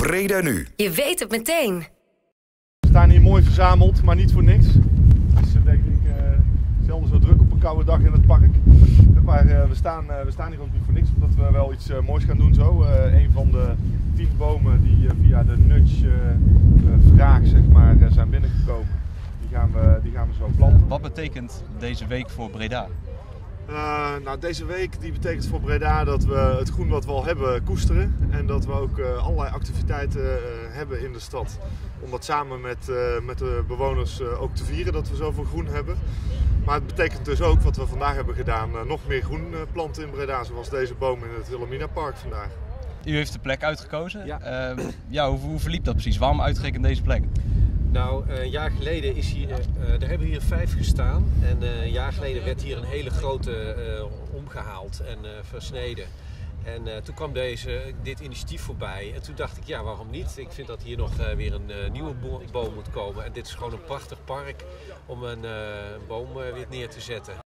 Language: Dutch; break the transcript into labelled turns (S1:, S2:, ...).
S1: Breda nu.
S2: Je weet het meteen.
S3: We staan hier mooi verzameld, maar niet voor niks. Het is eh, denk ik uh, zelden zo druk op een koude dag in het park. Maar uh, we, staan, uh, we staan hier ook niet voor niks, omdat we wel iets moois gaan doen zo. een van de tien bomen die via de Nudge vraag zeg maar, zijn binnengekomen, die gaan, we, die gaan we zo planten.
S4: wat betekent deze week voor Breda?
S3: Uh, nou, deze week die betekent voor Breda dat we het groen wat we al hebben koesteren. En dat we ook uh, allerlei activiteiten uh, hebben in de stad. Om dat samen met, met de bewoners ook te vieren dat we zoveel groen hebben. Maar het betekent dus ook wat we vandaag hebben gedaan. nog meer groen planten in Breda. Zoals deze boom in het Wilhelmina Park vandaag.
S4: U heeft de plek uitgekozen. Ja. Ehm, ja, hoe, hoe verliep dat precies? Waarom uitgerekend deze plek?
S5: Nou, eh, een jaar geleden is hier, uh, er hebben hier vijf gestaan. En een jaar geleden werd hier een hele grote omgehaald en versneden. En toen kwam deze, dit initiatief voorbij. En toen dacht ik, ja, waarom niet? Ik vind dat hier nog weer een nieuwe boom moet komen. En dit is gewoon een prachtig park om een boom weer neer te zetten.